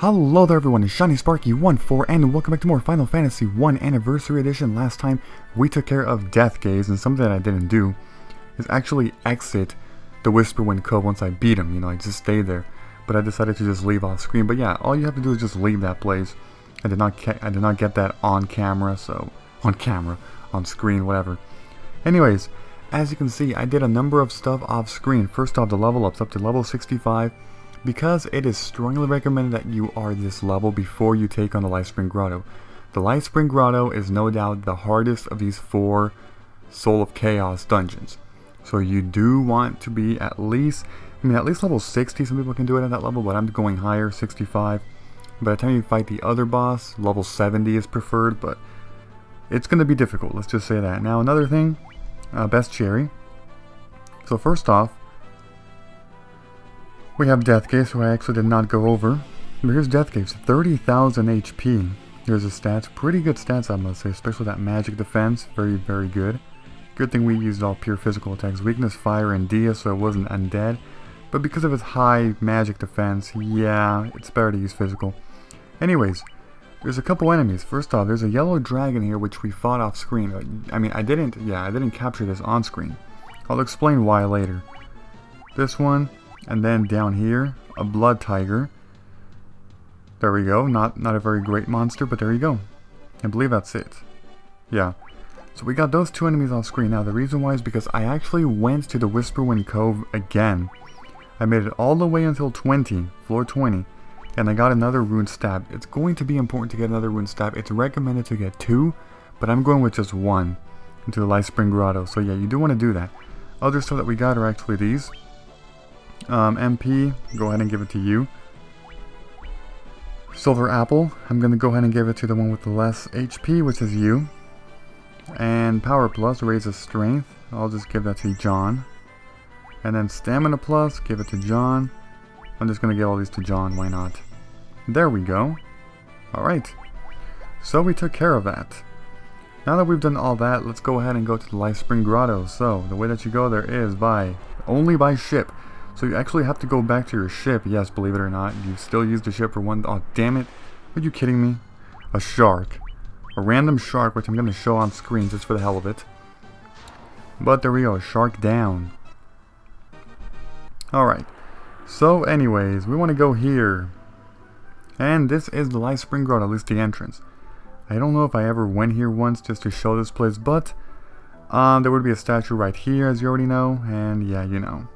Hello there everyone, it's Shiny Sparky 14 and welcome back to more Final Fantasy 1 Anniversary Edition. Last time we took care of Death Gaze and something that I didn't do is actually exit the Whisperwind Cove once I beat him, you know, I just stayed there. But I decided to just leave off screen, but yeah, all you have to do is just leave that place. I did not I did not get that on camera, so on camera, on screen, whatever. Anyways, as you can see, I did a number of stuff off screen. First off, the level ups up to level 65 because it is strongly recommended that you are this level before you take on the Lifespring Grotto. The Lifespring Grotto is no doubt the hardest of these four Soul of Chaos dungeons. So you do want to be at least, I mean at least level 60, some people can do it at that level, but I'm going higher, 65. By the time you fight the other boss, level 70 is preferred, but it's going to be difficult, let's just say that. Now another thing, uh, Bestiary. So first off, we have Death Gaze, who I actually did not go over. But here's Death Gaze, 30,000 HP. Here's the stats. Pretty good stats, I must say, especially that magic defense. Very, very good. Good thing we used all pure physical attacks. Weakness, fire, and Dia, so it wasn't undead. But because of its high magic defense, yeah, it's better to use physical. Anyways, there's a couple enemies. First off, there's a yellow dragon here, which we fought off screen. Uh, I mean, I didn't, yeah, I didn't capture this on screen. I'll explain why later. This one, and then down here, a blood tiger. There we go. Not, not a very great monster, but there you go. I believe that's it. Yeah. So we got those two enemies on screen. Now the reason why is because I actually went to the Whisperwind Cove again. I made it all the way until 20, floor 20, and I got another rune stab. It's going to be important to get another rune stab. It's recommended to get two, but I'm going with just one into the Lifespring Grotto. So yeah, you do want to do that. Other stuff that we got are actually these. Um, MP, go ahead and give it to you. Silver Apple, I'm going to go ahead and give it to the one with the less HP, which is you. And Power Plus raises Strength, I'll just give that to John. And then Stamina Plus, give it to John. I'm just going to give all these to John, why not? There we go. Alright. So we took care of that. Now that we've done all that, let's go ahead and go to the Lifespring Grotto. So, the way that you go there is by, only by ship. So you actually have to go back to your ship. Yes, believe it or not. You still use the ship for one... Oh, damn it. Are you kidding me? A shark. A random shark, which I'm going to show on screen just for the hell of it. But there we go. Shark down. Alright. So anyways, we want to go here. And this is the Lifespring Grotto, at least the entrance. I don't know if I ever went here once just to show this place, but... Um, there would be a statue right here, as you already know. And yeah, you know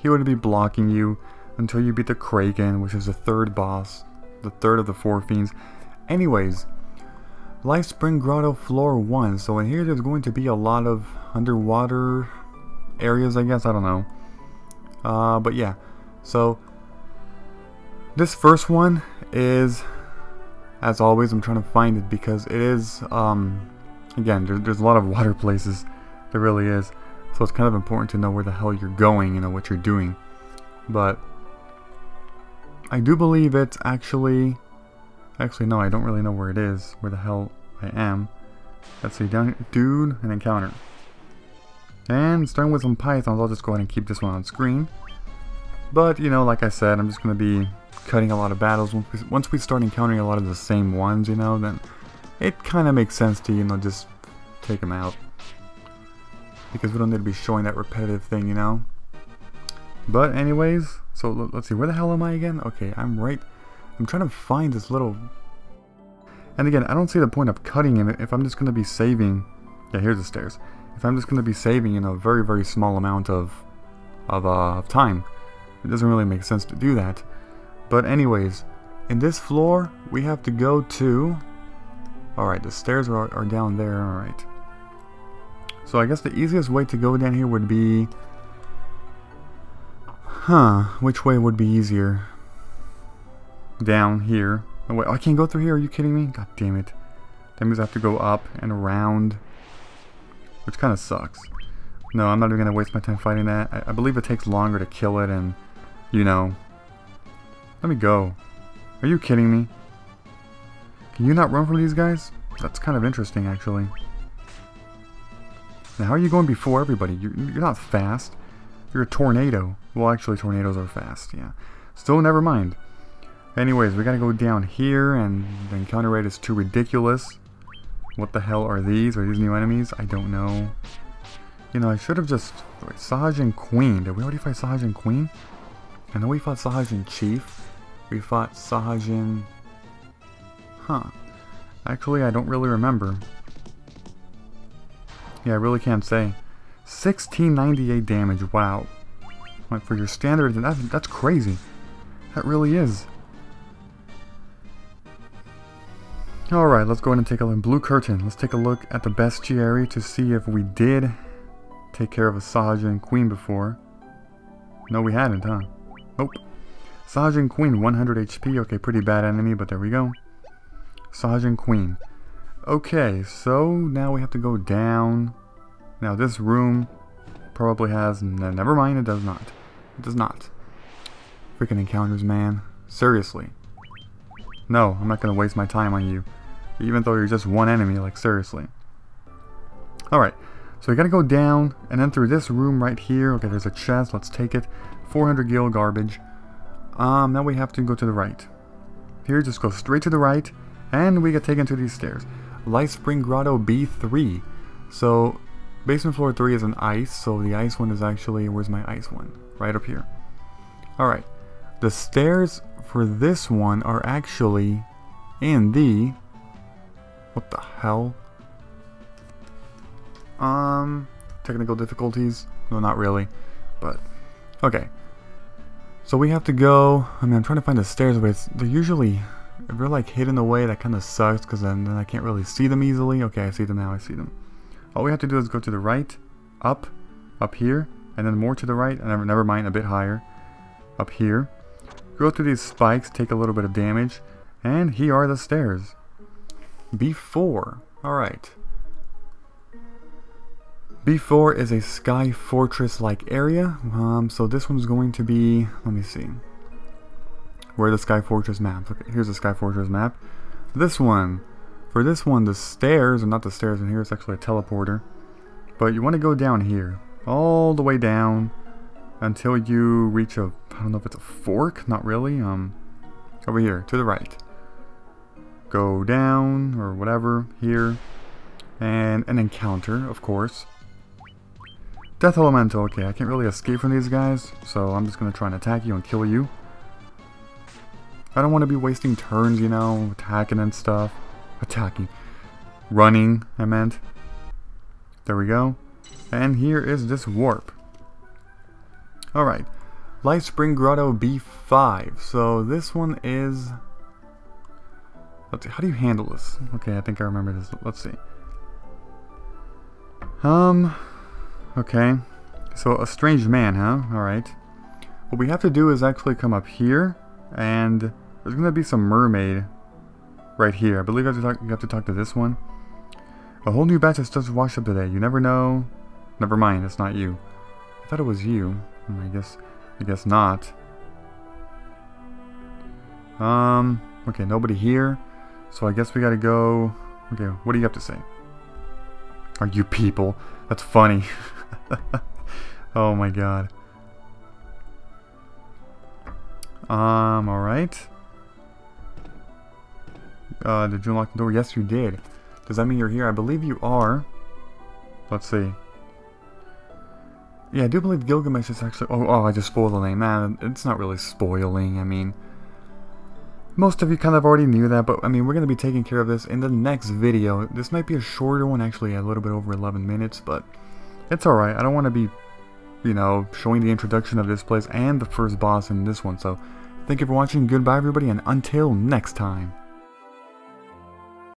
he would be blocking you until you beat the Kraken, which is the third boss, the third of the four fiends. Anyways, Lifespring Grotto Floor 1. So in here there's going to be a lot of underwater areas, I guess, I don't know. Uh, but yeah, so this first one is, as always, I'm trying to find it because it is, um, again, there, there's a lot of water places. There really is. So it's kind of important to know where the hell you're going, you know, what you're doing. But I do believe it's actually... Actually, no, I don't really know where it is, where the hell I am. Let's see, down dude, an encounter. And starting with some pythons, I'll just go ahead and keep this one on screen. But, you know, like I said, I'm just going to be cutting a lot of battles. Once we start encountering a lot of the same ones, you know, then it kind of makes sense to, you know, just take them out because we don't need to be showing that repetitive thing, you know? But anyways, so let's see, where the hell am I again? Okay, I'm right, I'm trying to find this little... And again, I don't see the point of cutting him if I'm just going to be saving... Yeah, here's the stairs. If I'm just going to be saving, you know, a very, very small amount of, of, uh, of time, it doesn't really make sense to do that. But anyways, in this floor, we have to go to... Alright, the stairs are, are down there, alright. So I guess the easiest way to go down here would be... Huh, which way would be easier? Down here. Oh, wait, oh, I can't go through here, are you kidding me? God damn it. That means I have to go up and around. Which kind of sucks. No, I'm not even going to waste my time fighting that. I, I believe it takes longer to kill it and, you know... Let me go. Are you kidding me? Can you not run from these guys? That's kind of interesting, actually. Now, how are you going before everybody? You're, you're not fast. You're a tornado. Well, actually, tornadoes are fast, yeah. Still, never mind. Anyways, we gotta go down here, and the encounter rate is too ridiculous. What the hell are these? Are these new enemies? I don't know. You know, I should have just... Wait, Sahagin Queen. Did we already fight Sahagin Queen? I know we fought Sahagin Chief. We fought Sahagin... Huh. Actually, I don't really remember. Yeah, I really can't say. 1698 damage, wow. Like for your standard, that's, that's crazy. That really is. Alright, let's go ahead and take a look. Blue Curtain. Let's take a look at the bestiary to see if we did take care of a Sahagin Queen before. No, we hadn't, huh? Nope. Sahagin Queen, 100 HP. Okay, pretty bad enemy, but there we go. Sahagin Queen. Okay, so now we have to go down. Now this room probably has... Never mind, it does not. It does not. Freaking encounters, man. Seriously. No, I'm not going to waste my time on you. Even though you're just one enemy, like seriously. Alright, so we gotta go down, and then through this room right here, okay, there's a chest, let's take it. 400 gil garbage. Um, now we have to go to the right. Here, just go straight to the right, and we get taken to these stairs. Lifespring Grotto B3. So, basement floor 3 is an ice, so the ice one is actually, where's my ice one? Right up here. Alright, the stairs for this one are actually in the, what the hell? Um, technical difficulties? No, not really, but, okay. So we have to go, I mean, I'm trying to find the stairs, but they're usually if they're like hidden away, that kind of sucks because then, then I can't really see them easily. Okay, I see them now, I see them. All we have to do is go to the right, up, up here, and then more to the right, and never, mind, a bit higher, up here. Go through these spikes, take a little bit of damage, and here are the stairs. B4, alright. B4 is a sky fortress-like area, um, so this one's going to be, let me see. Where the Sky Fortress map. Okay, here's the Sky Fortress map. This one. For this one, the stairs, or not the stairs in here, it's actually a teleporter. But you want to go down here. All the way down until you reach a, I don't know if it's a fork, not really, um, over here, to the right. Go down, or whatever, here, and an encounter, of course. Death Elemental, okay, I can't really escape from these guys, so I'm just going to try and attack you and kill you. I don't want to be wasting turns, you know, attacking and stuff. Attacking. Running, I meant. There we go. And here is this warp. Alright. Lifespring Grotto B5. So this one is... Let's see, how do you handle this? Okay, I think I remember this. Let's see. Um, okay. So, a strange man, huh? Alright. What we have to do is actually come up here and there's gonna be some mermaid right here. I believe you have to talk, you have to, talk to this one. A whole new batch has just washed up today. You never know. Never mind, it's not you. I thought it was you. Hmm, I guess, I guess not. Um, okay, nobody here. So I guess we gotta go... Okay, what do you have to say? Are you people? That's funny. oh my god. Um, alright. Uh, did you unlock the door? Yes, you did. Does that mean you're here? I believe you are. Let's see. Yeah, I do believe Gilgamesh is actually... Oh, oh, I just spoiled the name. Man, it's not really spoiling. I mean, most of you kind of already knew that, but I mean, we're going to be taking care of this in the next video. This might be a shorter one, actually a little bit over 11 minutes, but it's alright. I don't want to be, you know, showing the introduction of this place and the first boss in this one, so Thank you for watching, goodbye everybody, and until next time.